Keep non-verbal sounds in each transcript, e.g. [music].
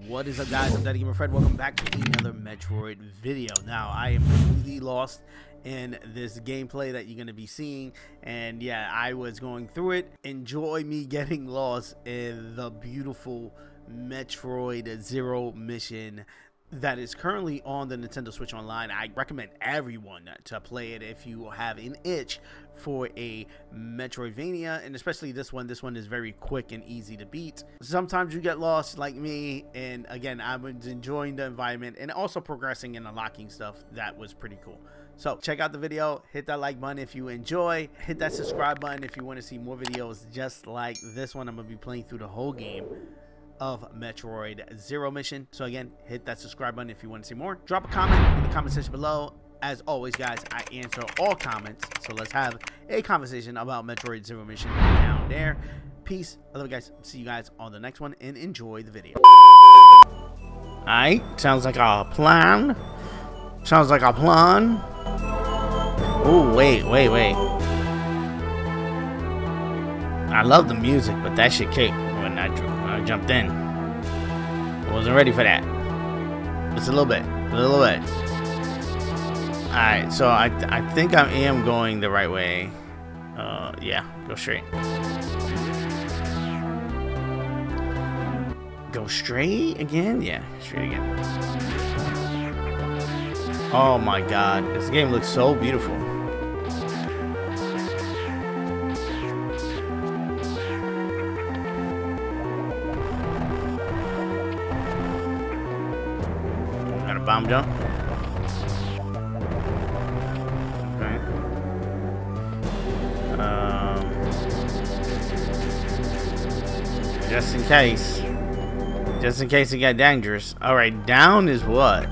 What is up guys, I'm Daddy Gamer Fred, welcome back to another Metroid video. Now, I am completely lost in this gameplay that you're going to be seeing, and yeah, I was going through it. Enjoy me getting lost in the beautiful Metroid Zero mission that is currently on the Nintendo Switch Online. I recommend everyone to play it if you have an itch for a Metroidvania, and especially this one. This one is very quick and easy to beat. Sometimes you get lost like me, and again, I was enjoying the environment and also progressing and unlocking stuff that was pretty cool. So check out the video, hit that like button if you enjoy, hit that subscribe button if you want to see more videos just like this one. I'm going to be playing through the whole game of Metroid Zero Mission. So again, hit that subscribe button if you want to see more. Drop a comment in the comment section below. As always, guys, I answer all comments. So let's have a conversation about Metroid Zero Mission down there. Peace. I love you guys. See you guys on the next one and enjoy the video. Alright, sounds like a plan. Sounds like a plan. Oh, wait, wait, wait. I love the music, but that shit kicked when I, I jumped in. I wasn't ready for that. Just a little bit. A little bit. Alright, so I, I think I am going the right way. Uh, yeah, go straight. Go straight again? Yeah, straight again. Oh my god, this game looks so beautiful. Got a bomb jump. Just in case. Just in case it got dangerous. Alright, down is what?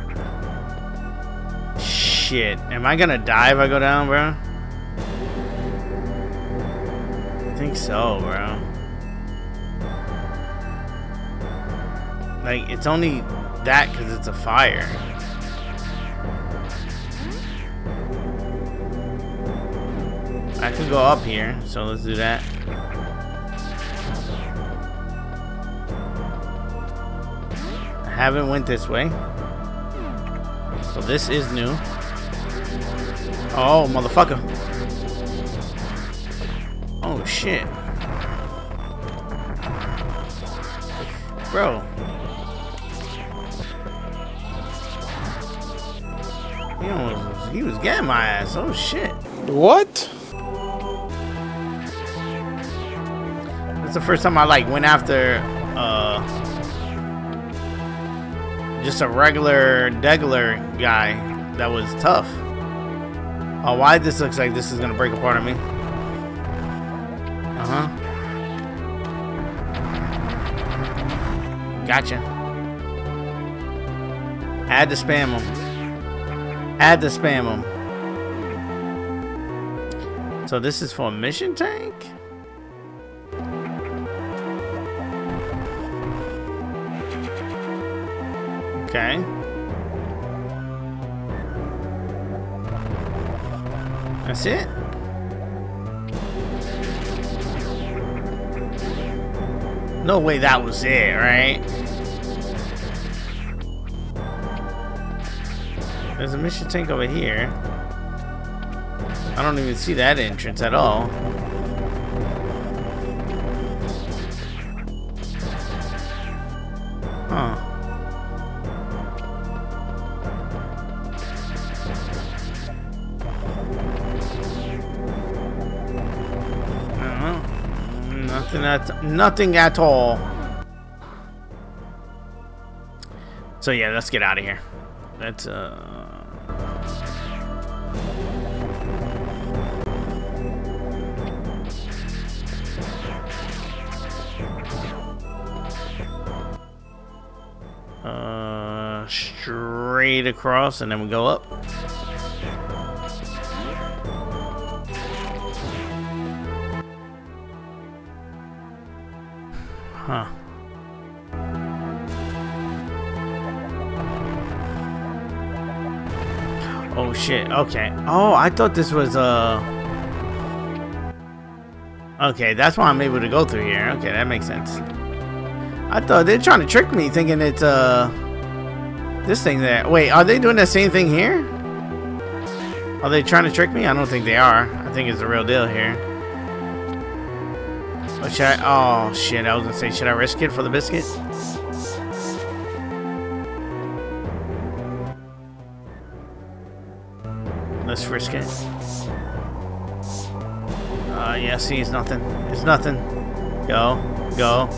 Shit. Am I gonna die if I go down, bro? I think so, bro. Like, it's only that because it's a fire. I could go up here, so let's do that. Haven't went this way. So this is new. Oh, motherfucker. Oh, shit. Bro. He, almost, he was getting my ass. Oh, shit. What? That's the first time I, like, went after, Just a regular, degular guy that was tough. Oh, why this looks like this is gonna break apart on me? Uh huh. Gotcha. Had to spam him. Had to spam him. So this is for a missile tank? Okay. That's it? No way that was it, right? There's a missile tank over here. I don't even see that entrance at all. At nothing at all. So yeah, let's get out of here. That's uh Uh straight across and then we go up. Shit, okay. Oh, I thought this was, uh... Okay, that's why I'm able to go through here. Okay, that makes sense. I thought they're trying to trick me, thinking it's uh this thing there. Wait, are they doing the same thing here? Are they trying to trick me? I don't think they are. I think it's the real deal here. Should I? Oh shit! I was gonna say, should I risk it for the biscuit? Let's. Uh, yeah, see, it's nothing. It's nothing. Go, go,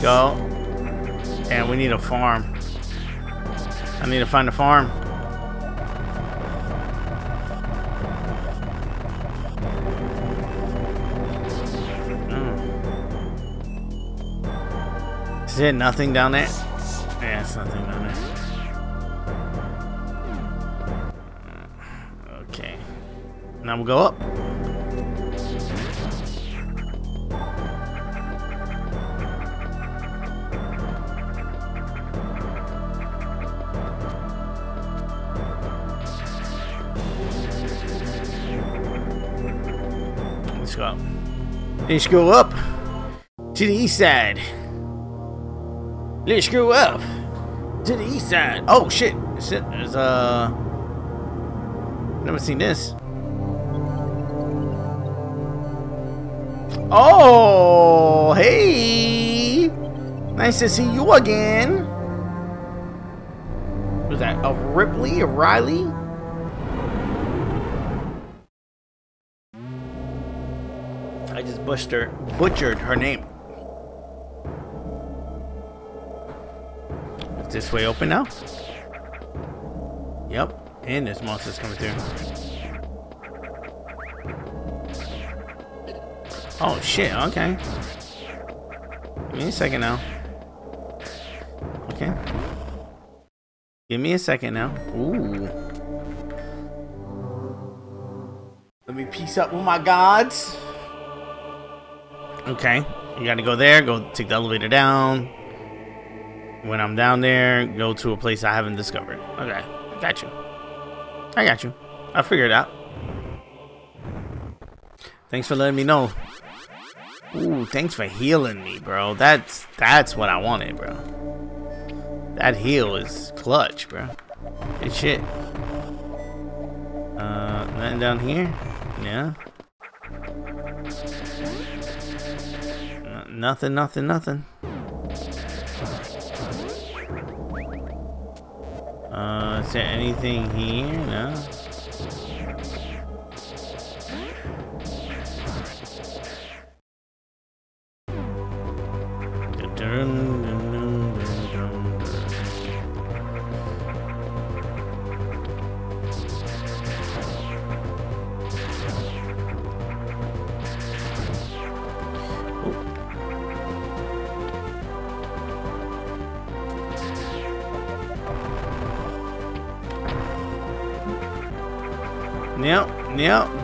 go. And we need a farm. I need to find a farm. Is there nothing down there? Yeah, it's nothing down there. Now we'll go up. Let's go up. Let's go up to the east side. Let's go up to the east side. Oh shit! Shit, there's uh, never seen this. Oh, hey! Nice to see you again. Was that a Ripley, a Riley? I just butchered butchered her name. Is this way open now? Yep. And there's monsters coming through. Oh shit, okay. Give me a second now. Okay. Give me a second now. Ooh. Let me piece up with my gods. Okay. You gotta go there, go take the elevator down. When I'm down there, go to a place I haven't discovered. Okay. I got you. I got you. I figured it out. Thanks for letting me know. Ooh, thanks for healing me, bro. That's that's what I wanted, bro. That heal is clutch, bro. Good shit. Uh, nothing down here? Yeah. N nothing, nothing, nothing. Uh, is there anything here? No.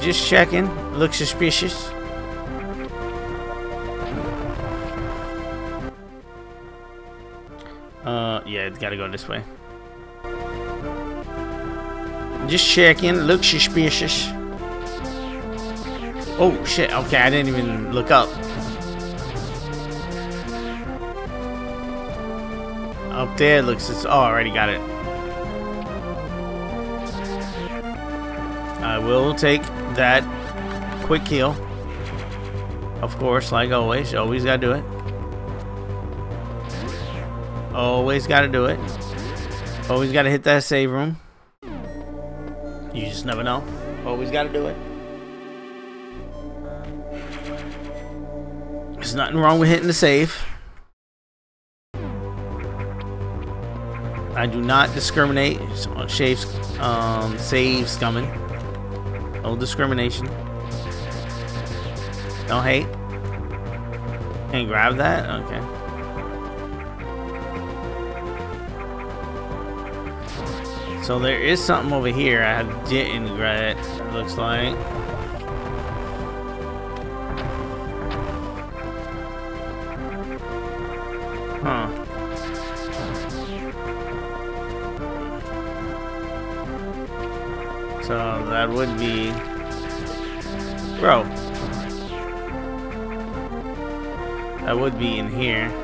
Just checking. Looks suspicious. Uh, yeah, it's gotta go this way. Just checking. Looks suspicious. Oh, shit. Okay, I didn't even look up. Up there looks... It's oh, already got it. I will take that quick kill. Of course, like always. Always gotta do it. Always gotta do it. Always gotta hit that save room. You just never know. Always gotta do it. There's nothing wrong with hitting the save. I do not discriminate on shaves, um, save scumming. No discrimination. No hate. Can you grab that? Okay. So there is something over here I didn't grab. It looks like. Huh. So that would be... That would be in here.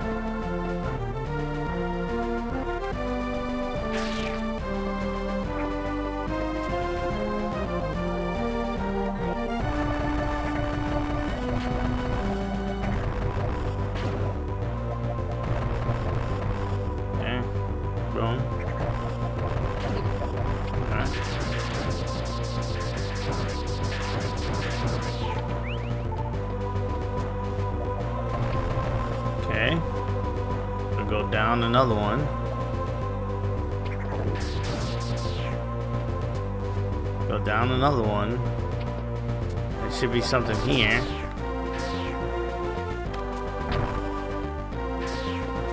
Should be something here.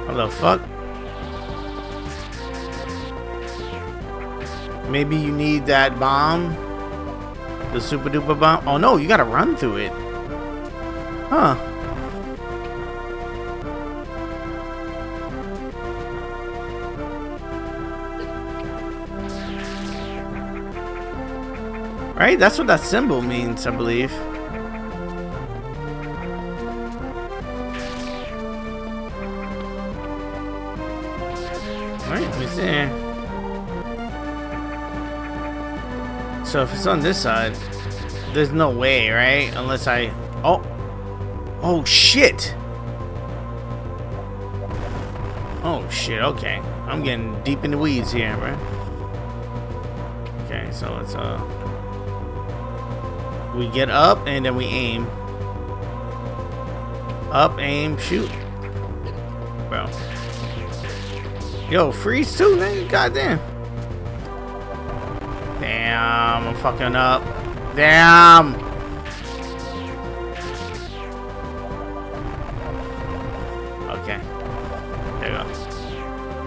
What the fuck? Maybe you need that bomb? The super duper bomb? Oh no, you gotta run through it. Right? That's what that symbol means, I believe. Right, let me see. So if it's on this side, there's no way, right? Unless I... Oh! Oh, shit! Oh, shit, okay. I'm getting deep in the weeds here, right? Okay, so let's, uh... We get up, and then we aim. Up, aim, shoot. Bro. Yo, freeze too, nigga. Goddamn. Damn, I'm fucking up. Damn. Okay. There we go.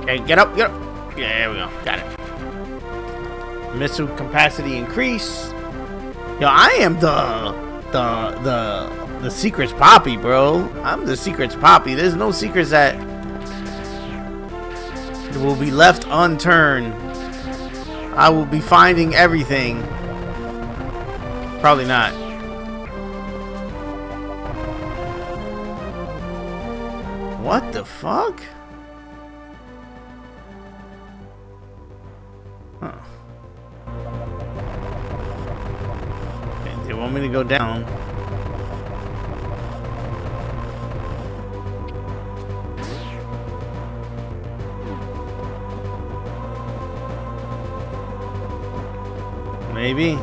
Okay, get up, get up. Yeah, there we go. Got it. Missile capacity increase. Yo, I am the the the the secrets poppy, bro. I'm the secrets poppy. There's no secrets that will be left unturned. I will be finding everything. Probably not. What the fuck? Go down. Maybe.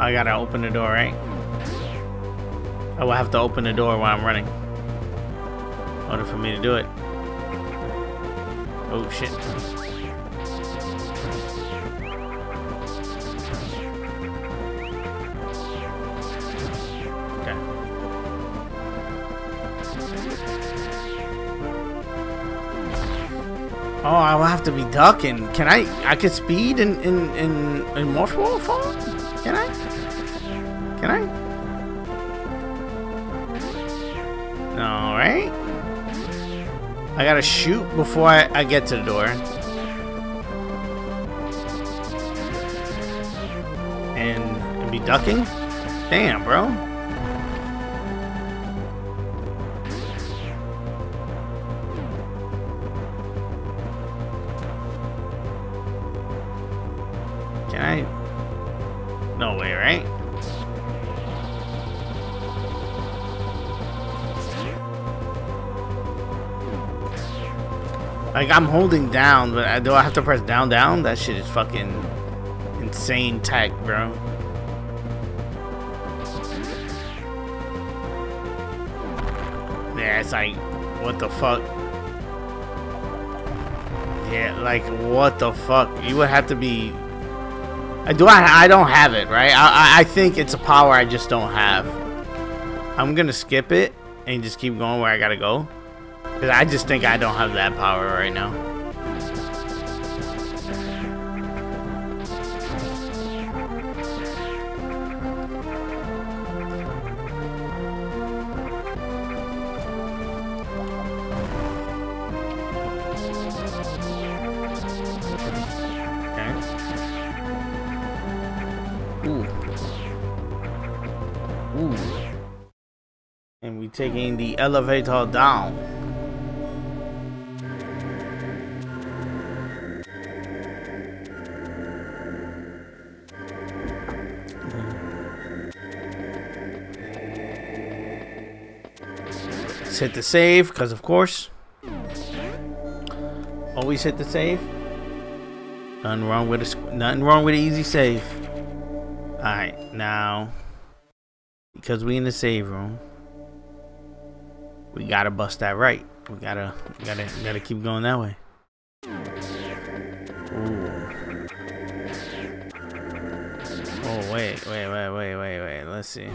I gotta open the door, right? Oh, I will have to open the door while I'm running. In order for me to do it. Oh shit. Oh, I will have to be ducking. Can I? I can speed in in in in morph ball? Can I? Can I? All right. I gotta shoot before I, I get to the door. And, and be ducking? Damn, bro. Like I'm holding down, but I, do I have to press down, down? That shit is fucking insane tech, bro. Yeah, it's like, what the fuck? Yeah, like what the fuck? You would have to be. I do. I. I don't have it, right? I. I think it's a power I just don't have. I'm gonna skip it and just keep going where I gotta go. Cause I just think I don't have that power right now. And we taking the elevator down. Let's hit the save, because of course. Always hit the save. Nothing wrong with a nothing wrong with an easy save. All right, now because we in the save room, we gotta bust that right. We gotta, we gotta, we gotta keep going that way. Ooh. Oh wait, wait, wait, wait, wait, wait. Let's see.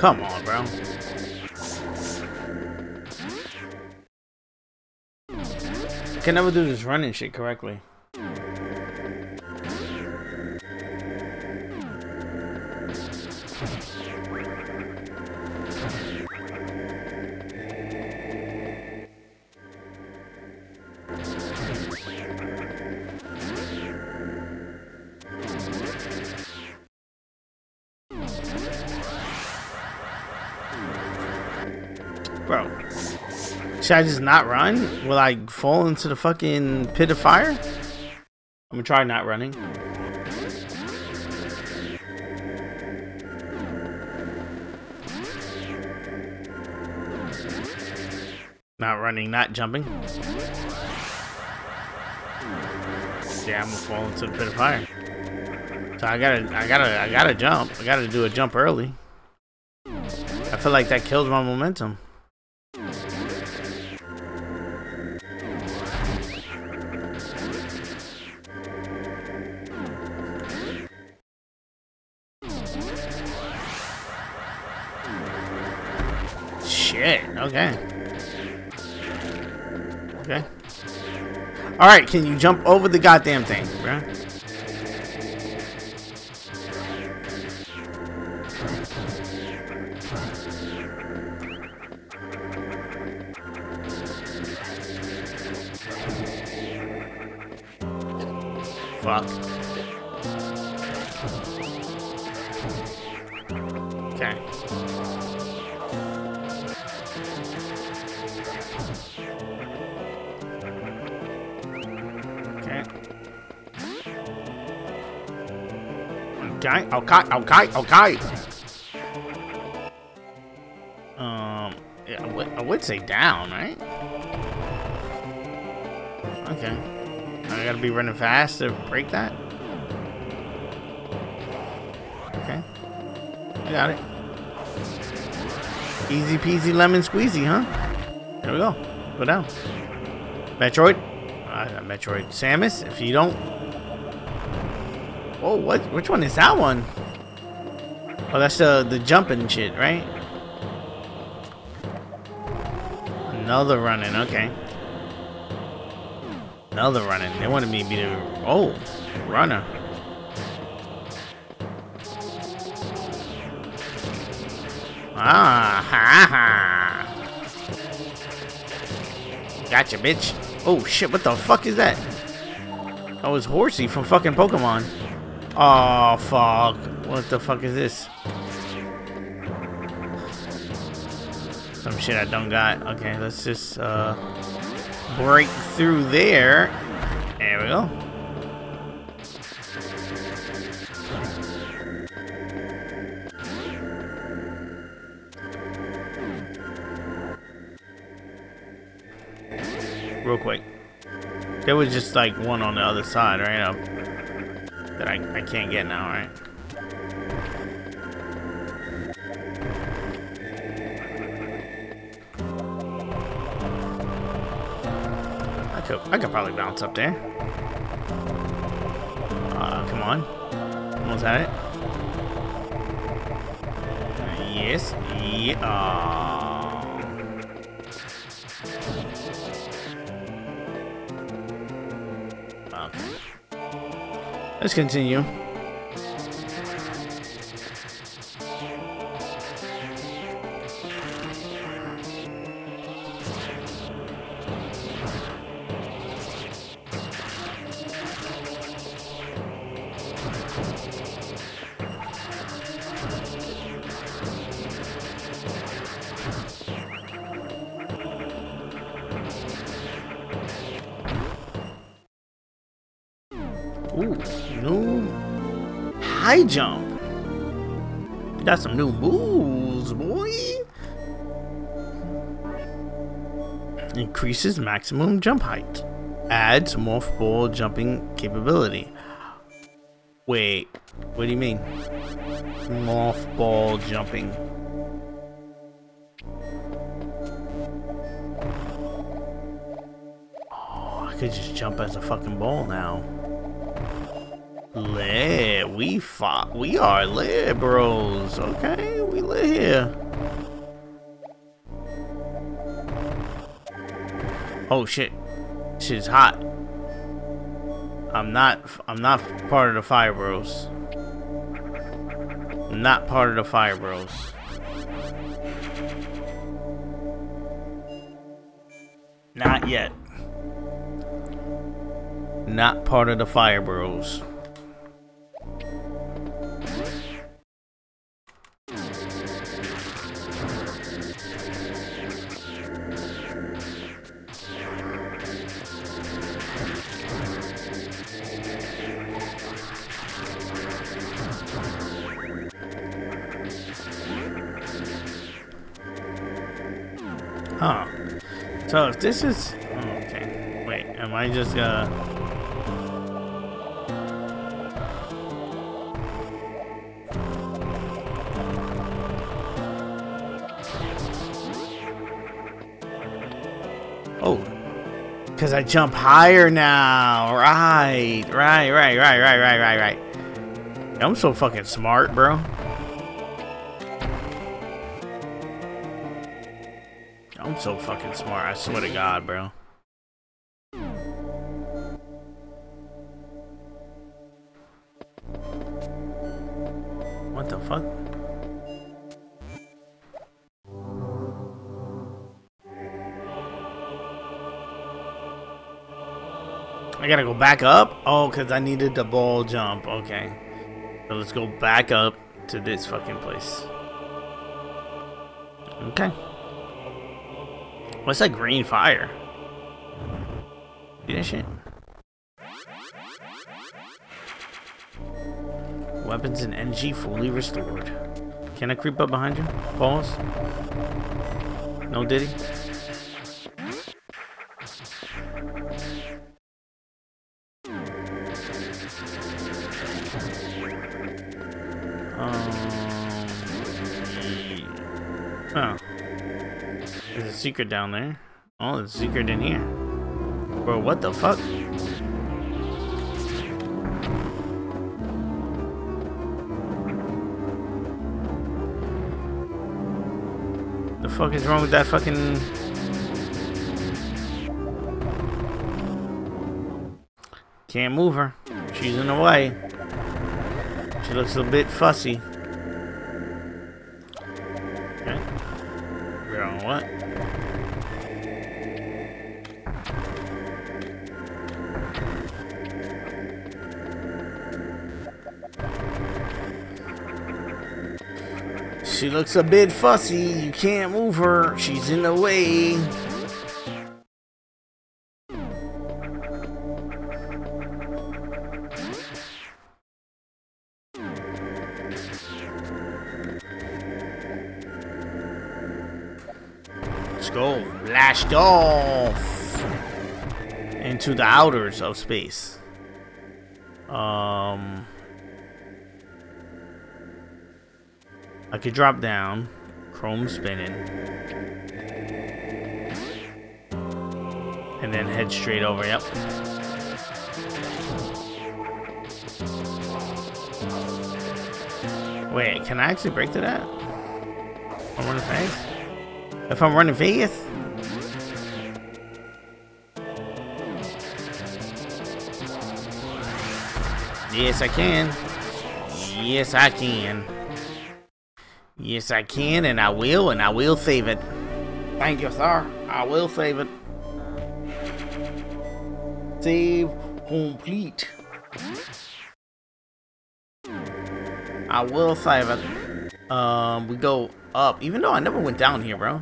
Come on, bro. I can never do this running shit correctly. Should I just not run? Will I fall into the fucking pit of fire? I'm gonna try not running. Not running, not jumping. Yeah, I'm gonna fall into the pit of fire. So I gotta, I gotta, I gotta jump. I gotta do a jump early. I feel like that kills my momentum. Okay. Okay. Alright, can you jump over the goddamn thing, bruh? Okay, okay. Um, yeah, I would, I would say down, right? Okay. I gotta be running fast to break that. Okay. I got it. Easy peasy lemon squeezy, huh? There we go. Go down. Metroid. Uh, Metroid Samus, if you don't... Oh, what? Which one is that one? Oh, that's the, the jumping shit, right? Another running, okay. Another running. They wanted me to be the... Oh, runner. Ah, ha ha. Gotcha, bitch. Oh, shit, what the fuck is that? That was Horsea from fucking Pokemon. Oh, fuck. What the fuck is this? Shit I don't got. Okay, let's just, uh, break through there. There we go. Real quick. There was just like one on the other side, right? Up that I, I can't get now, right? I could probably bounce up there. Uh, come on. Almost had it. Yes. Yeah. Okay. Let's continue. Ooh, new high jump. Got some new moves, boy. Increases maximum jump height. Adds morph ball jumping capability. Wait, what do you mean? Morph ball jumping. Could just jump as a fucking ball now. Lit. We fought. We are lit, bros. Okay, we lit here. Oh shit. Shit's hot. I'm not. I'm not part of the fire bros. Not part of the fire bros. Not yet. Not part of the fire bros. Huh. So if this is... jump higher now. Right. Right, right, right, right, right, right, right. I'm so fucking smart, bro. I'm so fucking smart. I swear to God, bro. What the fuck? I gotta go back up? Oh, because I needed the ball jump. Okay. So let's go back up to this fucking place. Okay. What's that green fire? That shit? Weapons and energy fully restored. Can I creep up behind you? Pause. No diddy? Secret down there. Oh, there's a secret in here. Bro, what the fuck? The fuck is wrong with that fucking... Can't move her. She's in the way. She looks a bit fussy. She looks a bit fussy. You can't move her. She's in the way. Let's go. Blast off into the outers of space. Um, I could drop down. Chrome spinning. And then head straight over. Yep. Wait, can I actually break to that? I'm running fast? If I'm running fast? Yes, I can. Yes, I can. Yes, I can, and I will, and I will save it. Thank you, sir. I will save it. Save complete. I will save it. Um, we go up, even though I never went down here, bro.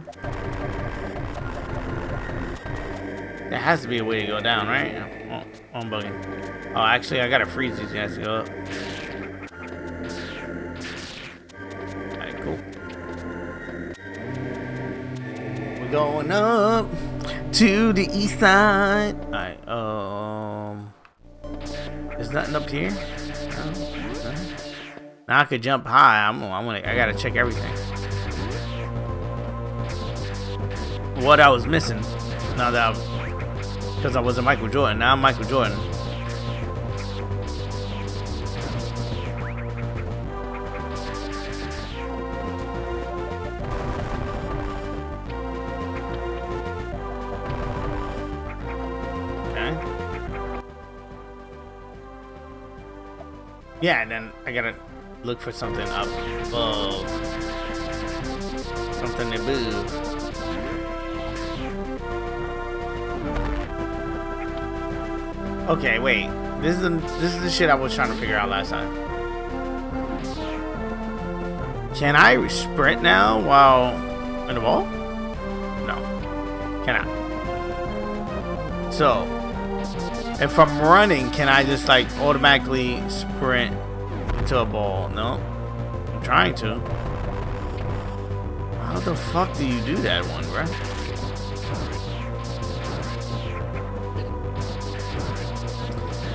There has to be a way to go down, right? Oh, oh I'm bugging. Oh, actually, I gotta freeze these guys to go up. Going up to the east side. Alright, um... There's nothing up here? No, now I could jump high. I'm, I'm gonna, I gotta check everything. What I was missing. Now that because I wasn't Michael Jordan. Now I'm Michael Jordan. Yeah, and then I gotta look for something up above. Something to move. Okay, wait. This is the this is the shit I was trying to figure out last time. Can I sprint now while in the ball? No. Cannot. So, if I'm running, can I just like automatically sprint into a ball? No. I'm trying to. How the fuck do you do that one, bro?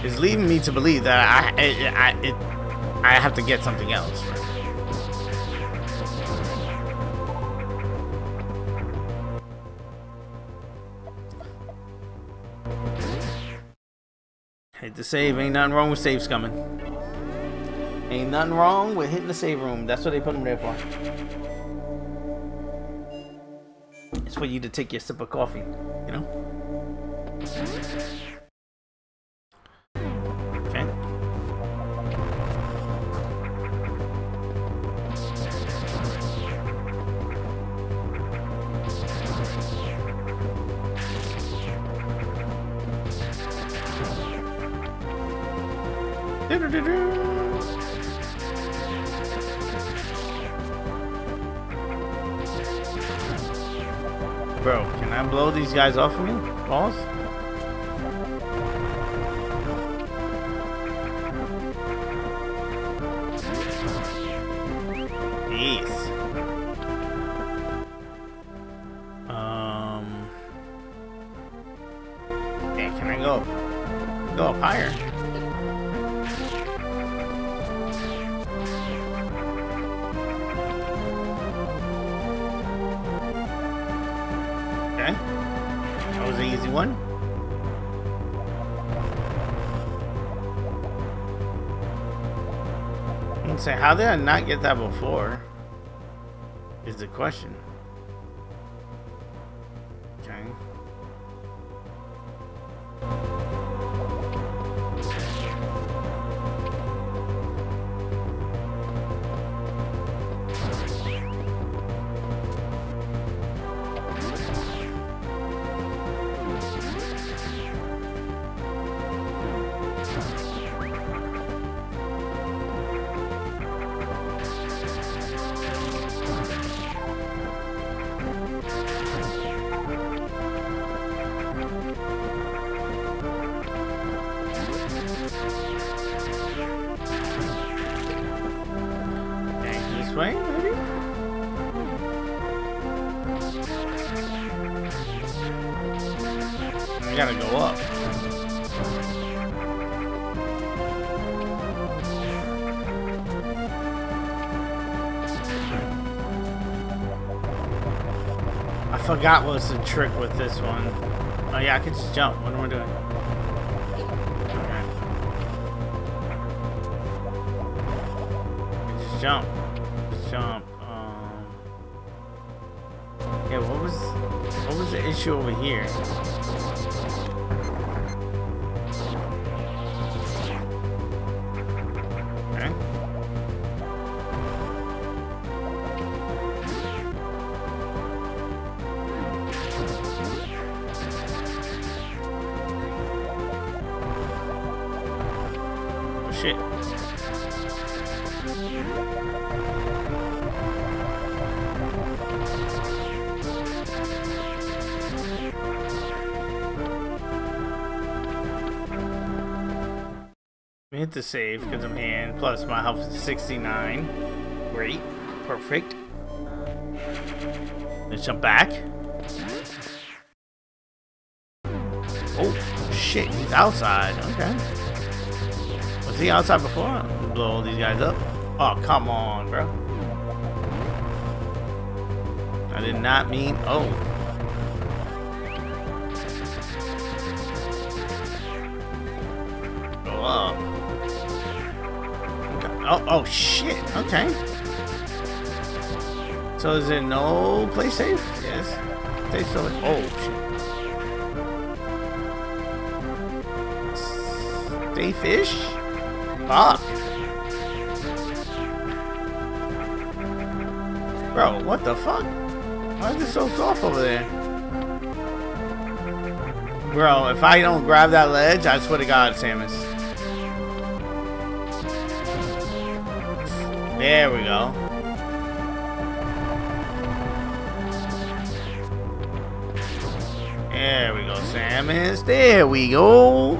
It's leading me to believe that I I, I, it, I have to get something else. Hit save. Ain't nothing wrong with save scumming. Ain't nothing wrong with hitting the save room. That's what they put them there for. It's for you to take your sip of coffee, you know? Bro, can I blow these guys off of me? Balls? How did I not get that before? Is the question. I forgot what was the trick with this one. Oh yeah, I could just jump. What am I doing? Just jump jump. Um, yeah, what was what was the issue over here? Hit the save because I'm here. Plus my health is 69. Great. Perfect. Let's jump back. Oh, shit. He's outside. Okay. Was he outside before? Blow all these guys up? Oh, come on, bro. I did not mean... Oh. Oh, shit. Okay. So is it no play safe? Yes. Stay still. Oh, shit. Stay fish? Fuck. Bro, what the fuck? Why is it so soft over there? Bro, if I don't grab that ledge, I swear to God, Samus. There we go. There we go, Samus. There we go.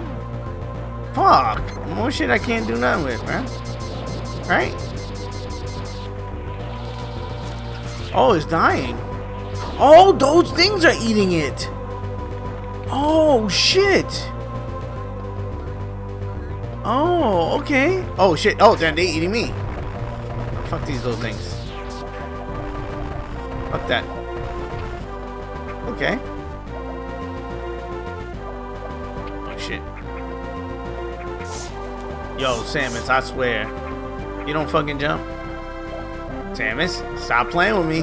Fuck. More shit I can't do nothing with, man. Right? Oh, it's dying. Oh, those things are eating it. Oh, shit. Oh, okay. Oh, shit. Oh, then they eating me. Fuck these little things. Fuck that. Okay. Oh, shit. Yo, Samus, I swear. You don't fucking jump. Samus, stop playing with me.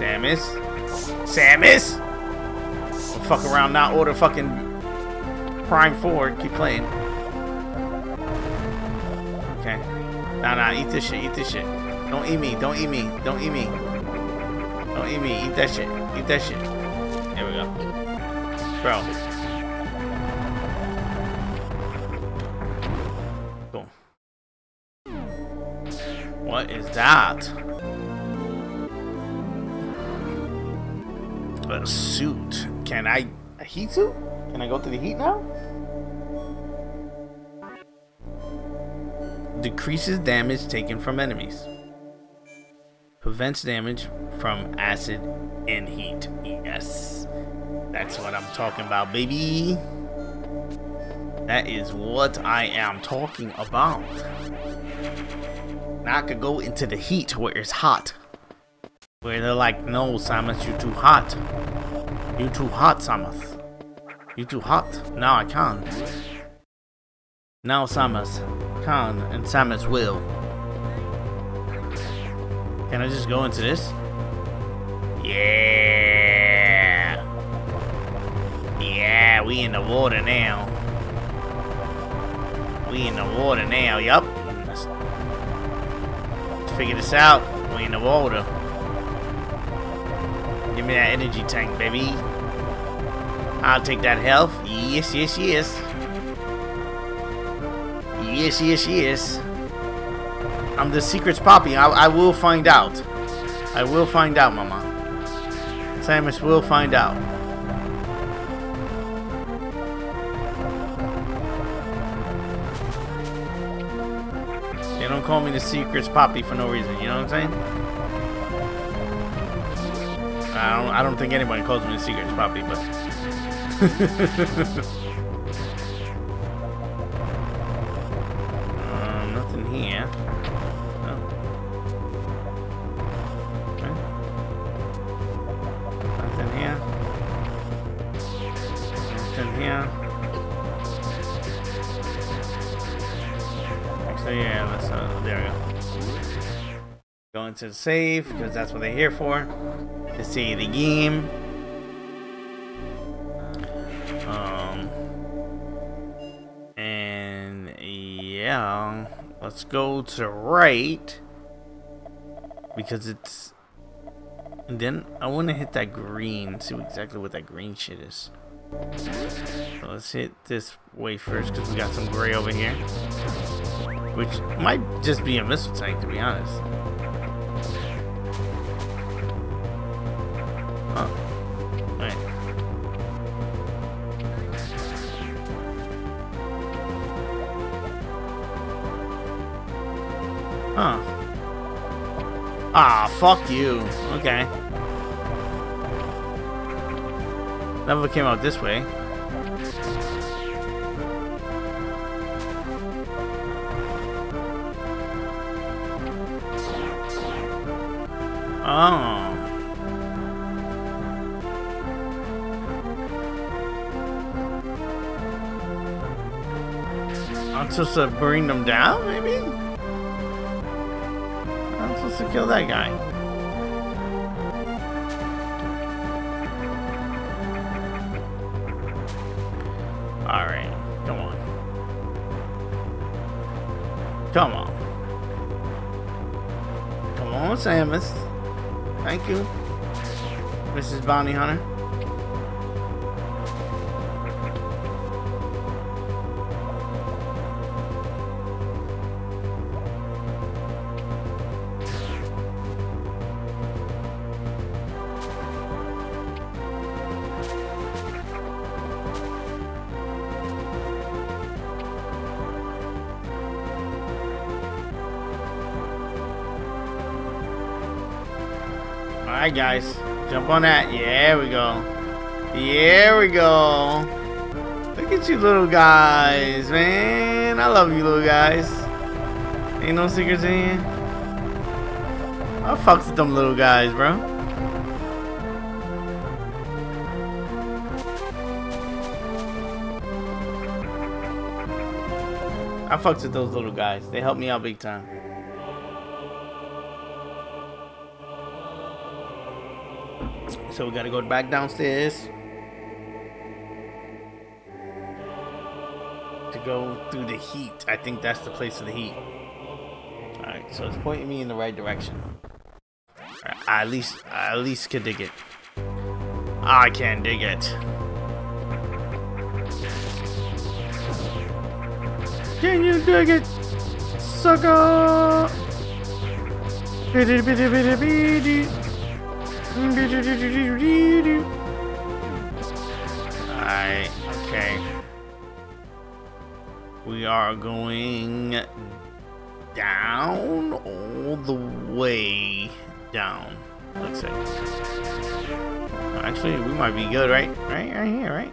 Samus. Samus! Don't fuck around, not order fucking Prime 4. Keep playing. Nah, nah, eat this shit, eat this shit. Don't eat me, don't eat me, don't eat me. Don't eat me, eat that shit, eat that shit. There we go. Bro, Cool. What is that? A suit. Can I... A heat suit? Can I go to the heat now? Decreases damage taken from enemies. Prevents damage from acid and heat. Yes. That's what I'm talking about, baby. That is what I am talking about. Now I could go into the heat where it's hot. Where they're like, no, Samus, you're too hot. You're too hot, Samus. You're too hot. Now I can. Now Samus can and Samus will. Can I just go into this? Yeah. Yeah, we in the water now. We in the water now, yup figure this out. We in the water. Give me that energy tank, baby. I'll take that health. Yes, yes, yes. Yes, yes, yes. I'm the secrets poppy. I, I will find out. I will find out, mama. Samus will find out. They don't call me the Secrets Poppy for no reason, you know what I'm saying? I don't I don't think anybody calls me the Secrets Poppy, but [laughs] Save because that's what they're here for. To see the game. Um and yeah, let's go to right because it's and then I want to hit that green, see exactly what that green shit is. So let's hit this way first because we got some gray over here. Which might just be a missile tank, to be honest. Oh. Huh. Ah, fuck you. Okay. Never came out this way. Oh. Supposed to bring them down, maybe? I'm supposed to kill that guy. Alright, come on. Come on. Come on, Samus. Thank you, Mrs. Bounty Hunter. Guys, jump on that. Yeah, we go. Yeah, we go. Look at you little guys, man. I love you little guys. Ain't no secrets in here. I fucks with them little guys, bro. I fucks with those little guys. They help me out big time. So we gotta go back downstairs to go through the heat. I think that's the place of the heat. Alright, so it's pointing me in the right direction. I at least I at least can dig it. I can dig it. Can you dig it? Sucker! Alright, okay. We are going down all the way down. Looks like. Actually, we might be good, right? Right, right here, right?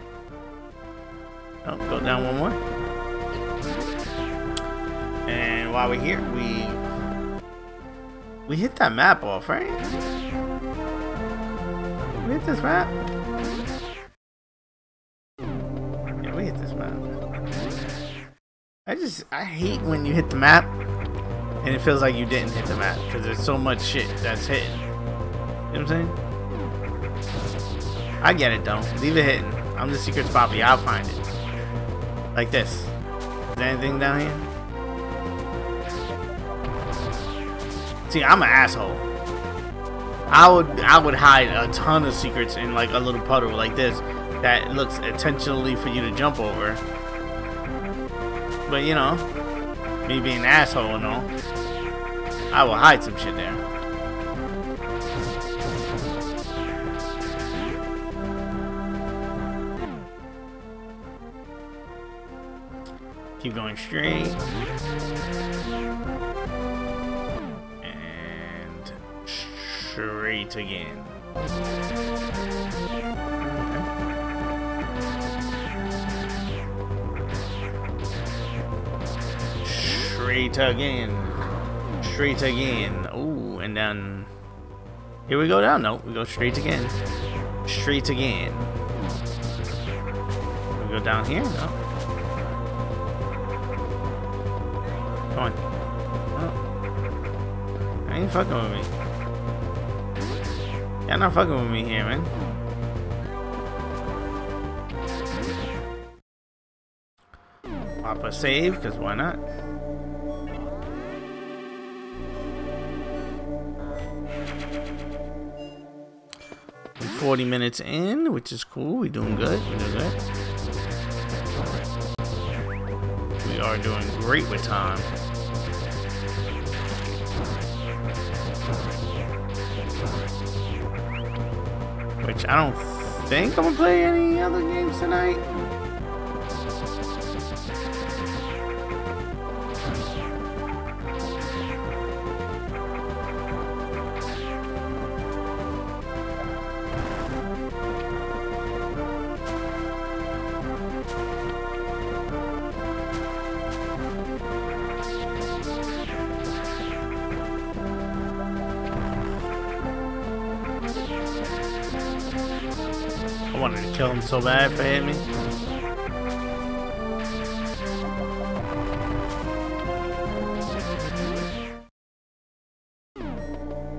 Oh, go down one more. And while we're here, we we hit that map off, right? We hit this map. Yeah, we hit this map. I just, I hate when you hit the map and it feels like you didn't hit the map because there's so much shit that's hitting. You know what I'm saying? I get it though. Leave it hidden. I'm the secret poppy. I'll find it. Like this. Is there anything down here? See, I'm an asshole. I would I would hide a ton of secrets in like a little puddle like this that looks intentionally for you to jump over. But you know, me being an asshole and all, I will hide some shit there. Keep going straight. Straight again. Straight again. Straight again. Oh, and then here we go down. No, we go straight again. Straight again. We go down here. No. Come on. Oh. I ain't fucking with me. Y'all not fucking with me here, man. Pop a save, because why not? We're 40 minutes in, which is cool. We're doing good. We're doing good. We are doing great with time. Which I don't think I'm gonna play any other games tonight. Wanted to kill him so bad if he hit me.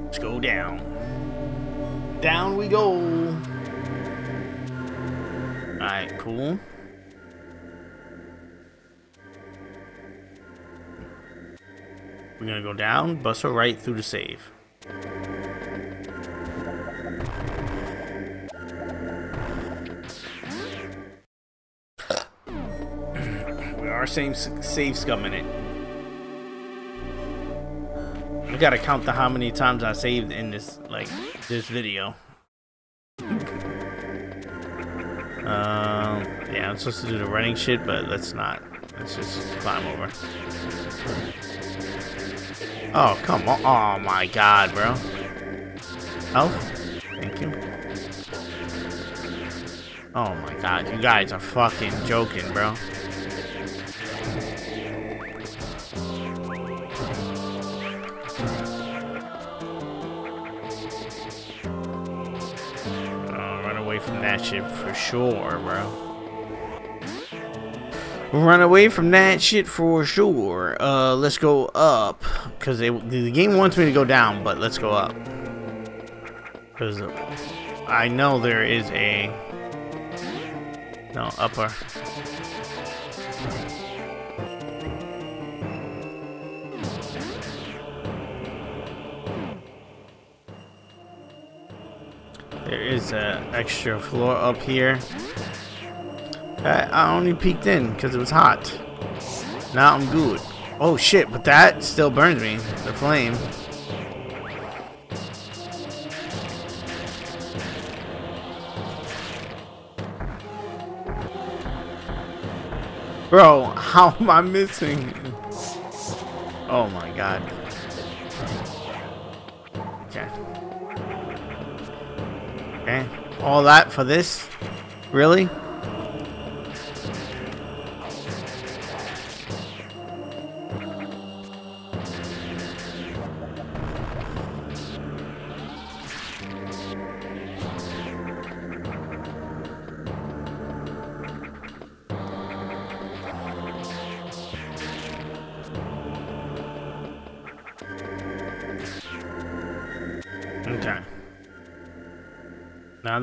Let's go down. Down we go. Alright, cool. We're gonna go down, bust her right through the save. Same save scumming it. I gotta count the how many times I saved in this like this video. Um, yeah, I'm supposed to do the running shit, but let's not. Let's just climb over. Oh, come on. Oh my god, bro. Health? Thank you. Oh my god, you guys are fucking joking, bro. Shit for sure, bro. Run away from that shit for sure. Uh, let's go up. Because the game wants me to go down, but let's go up. Because I know there is a... No, upper. There is an extra floor up here. I, I only peeked in because it was hot. Now I'm good. Oh shit, but that still burns me. The flame. Bro, [laughs] how am I missing? Oh my god. All that for this? Really?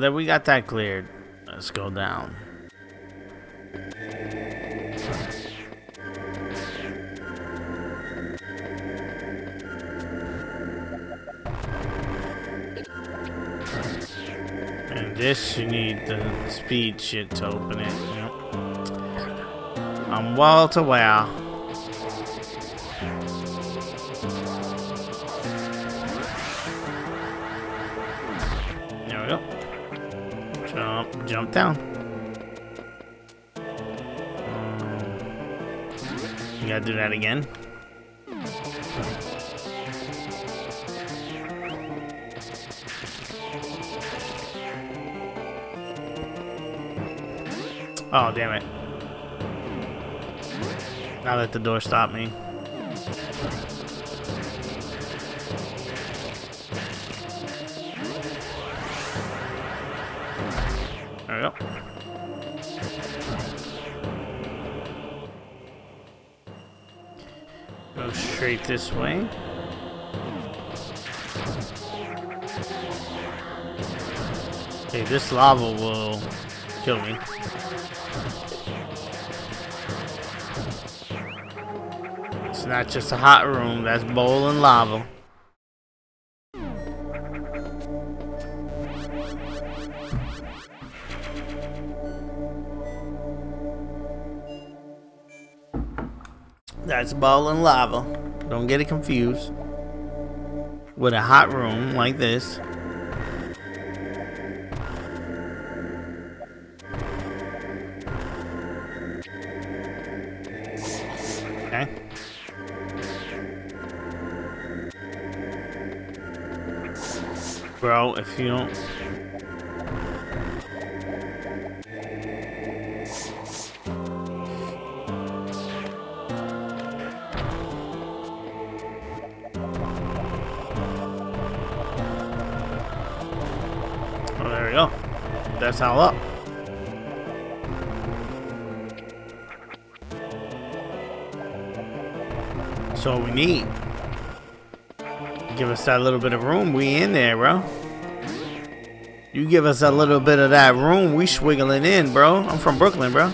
That we got that cleared, let's go down. And this, you need the speed shit to open it. Yep. I'm well to down. You gotta do that again. Oh, damn it. Now let the door stop me. This way. Okay, this lava will kill me. It's not just a hot room, that's boiling lava. That's boiling lava. Don't get it confused. With a hot room like this. Okay. Bro, if you don't... How up. So we need. Give us that little bit of room. We in there, bro. You give us a little bit of that room, we swiggling in, bro. I'm from Brooklyn, bro.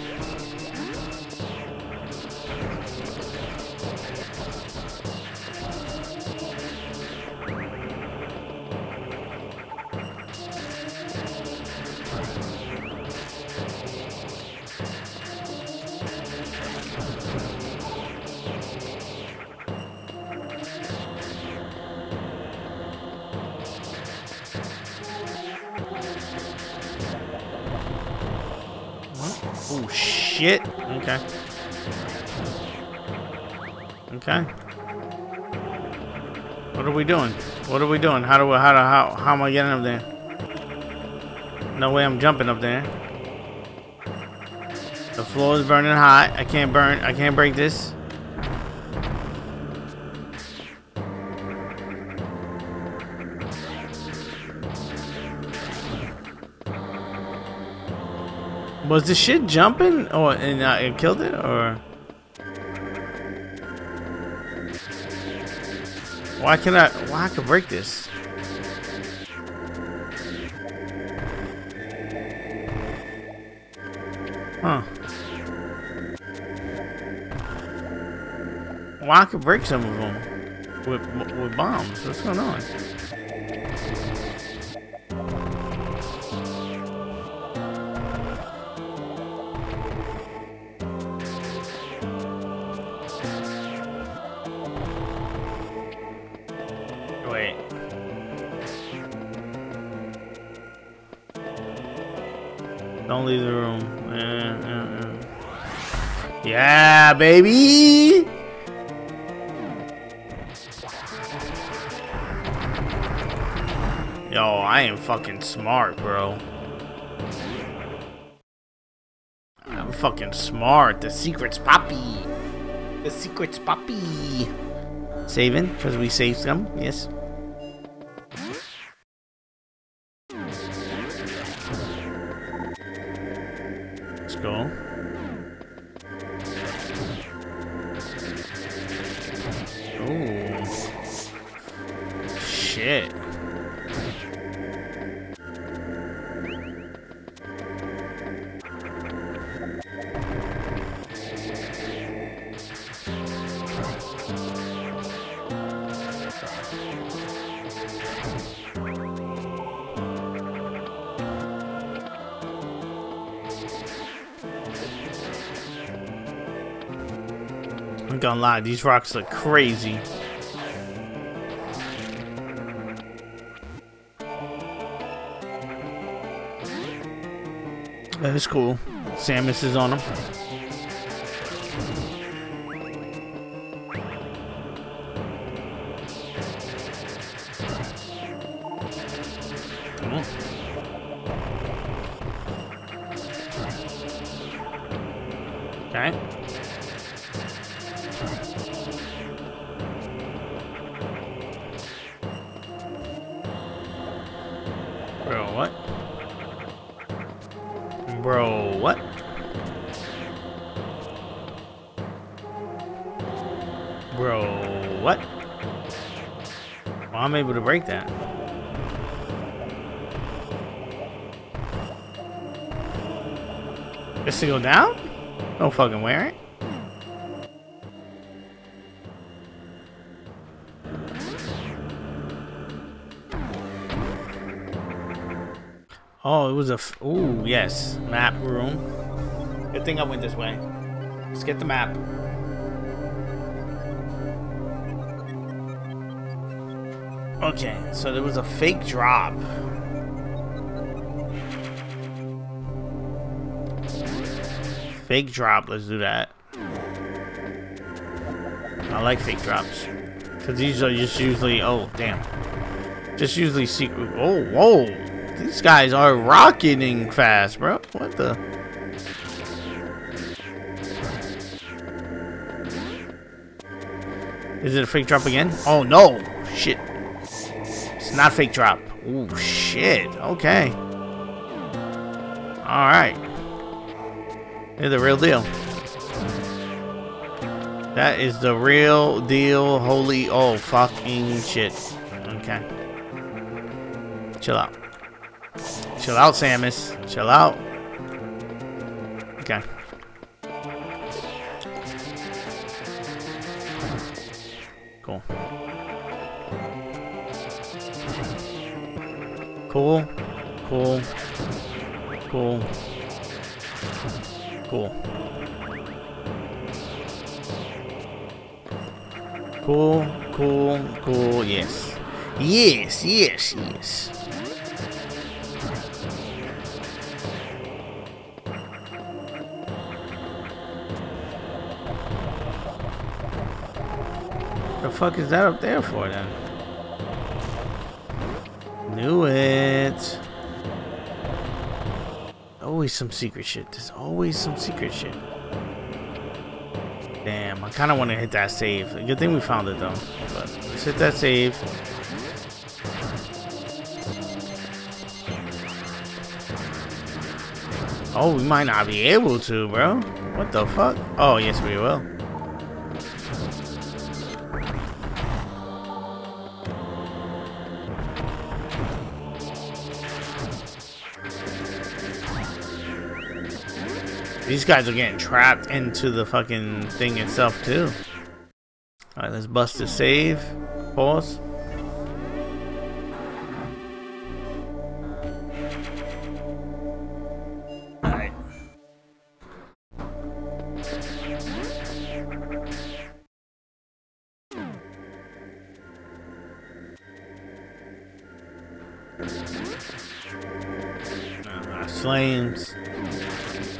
Doing? What are we doing? How do we, how do, how how am I getting up there? No way I'm jumping up there. The floor is burning hot. I can't burn. I can't break this. Was the shit jumping? Oh, and uh, it killed it, or? Why can I? Why I can break this? Huh? Why I could break some of them with with bombs? What's going on? Baby! Yo, I am fucking smart, bro. I'm fucking smart. The secret's poppy. The secret's poppy. Saving, because we saved some, yes. Lie, these rocks look crazy. That is cool. Samus is on them. This to go down? No fucking way, right? Oh, it was a. Ooh, yes. Map room. Good thing I went this way. Let's get the map. Okay, so there was a fake drop. Fake drop, let's do that. I like fake drops. Because these are just usually, oh, damn. Just usually secret. Oh, whoa. These guys are rocketing fast, bro. What the? Is it a fake drop again? Oh, no. Shit. It's not fake drop. Oh, shit. Okay. Alright. You're the real deal. That is the real deal. Holy, oh, fucking shit. Okay. Chill out. Chill out, Samus. Chill out. Okay. Cool. Cool. Cool. Cool. Cool. Cool, cool, cool, yes. Yes, yes, yes. The fuck is that up there for then? Knew it. Always some secret shit. There's always some secret shit. I kind of want to hit that save. Good thing we found it though. But let's hit that save. Oh, we might not be able to, bro. What the fuck? Oh, yes, we will. These guys are getting trapped into the fucking thing itself too. Alright, let's bust the save. Pause.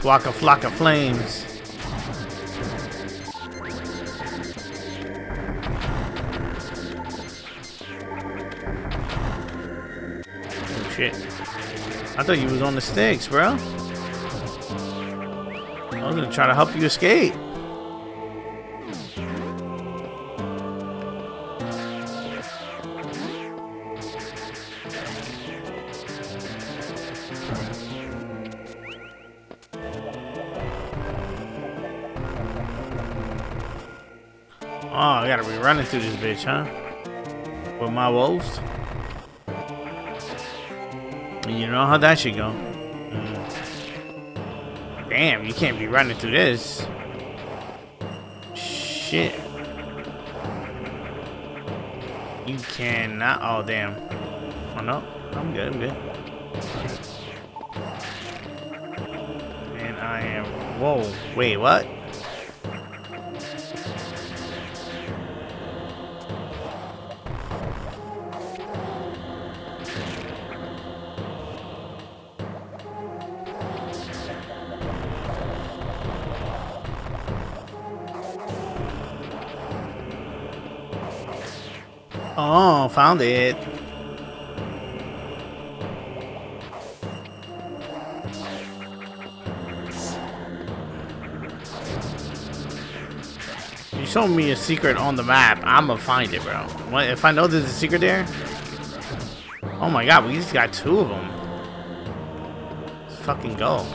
Flock of flock of flames. Oh shit. I thought you was on the sticks, bro. I was gonna try to help you escape. Through this bitch, huh? With my wolves? You know how that should go. Mm. Damn, you can't be running through this. Shit. You cannot. Oh, damn. Oh, no. I'm good. I'm good. And I am. Whoa. Wait, what? Found it. You showed me a secret on the map. I'ma find it, bro. What, if I know there's a secret there? Oh my god, we just got two of them. Let's fucking go.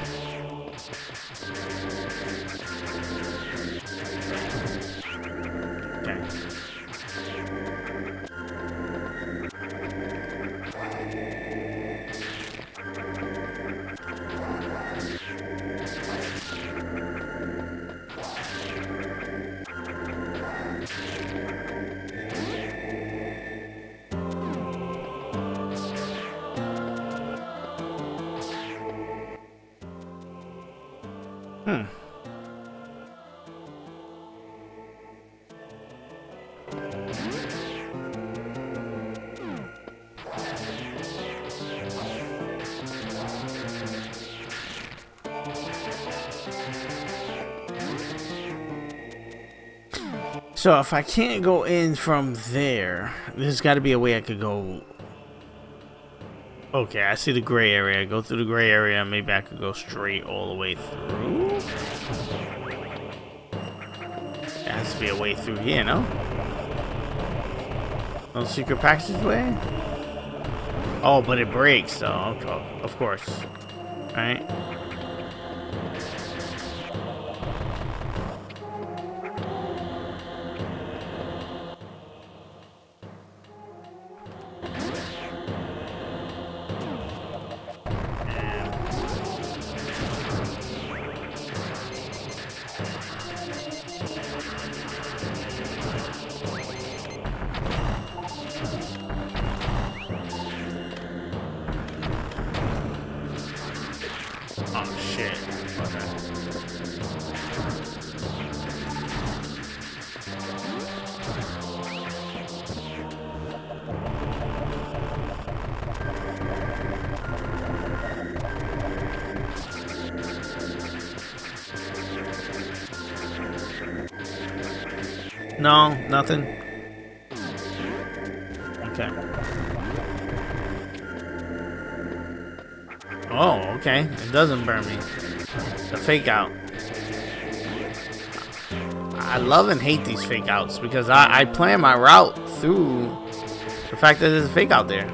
So if I can't go in from there, there's got to be a way I could go. Okay, I see the gray area. Go through the gray area. Maybe I could go straight all the way through. There has to be a way through here, no? No secret passageway? Oh, but it breaks, though. Okay, of course. Right? Fake out. I love and hate these fake outs because I, I plan my route through the fact that there's a fake out there.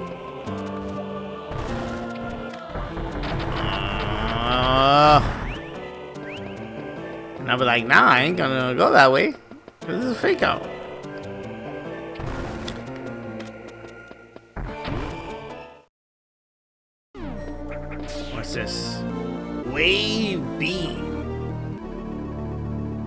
Uh, and I'll be like, nah, I ain't gonna go that way. This is a fake out.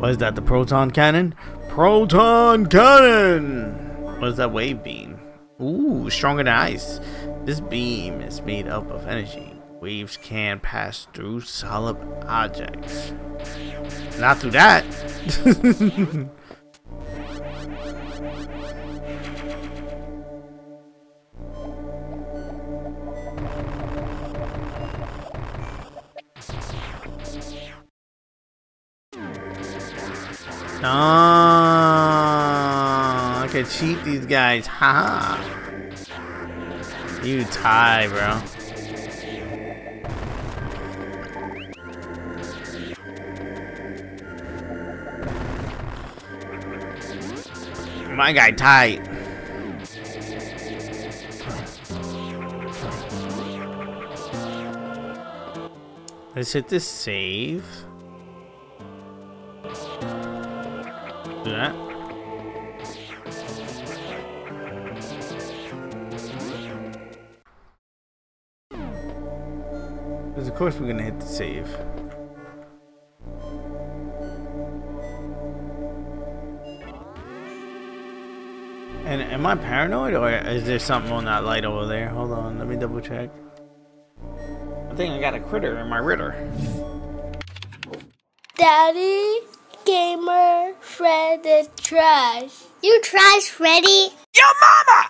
What is that? The proton cannon? Proton cannon! What is that wave beam? Ooh, stronger than ice. This beam is made up of energy. Waves can pass through solid objects. Not through that. [laughs] Oh, I can cheat these guys. Haha. You tie, bro. My guy tight. Let's hit this save. That. Because of course we're gonna hit the save. And am I paranoid or is there something on that light over there? Hold on, let me double check. I think I got a critter in my ritter. Daddy, gamer, Fred, the trash. You trash, Freddy. Your mama!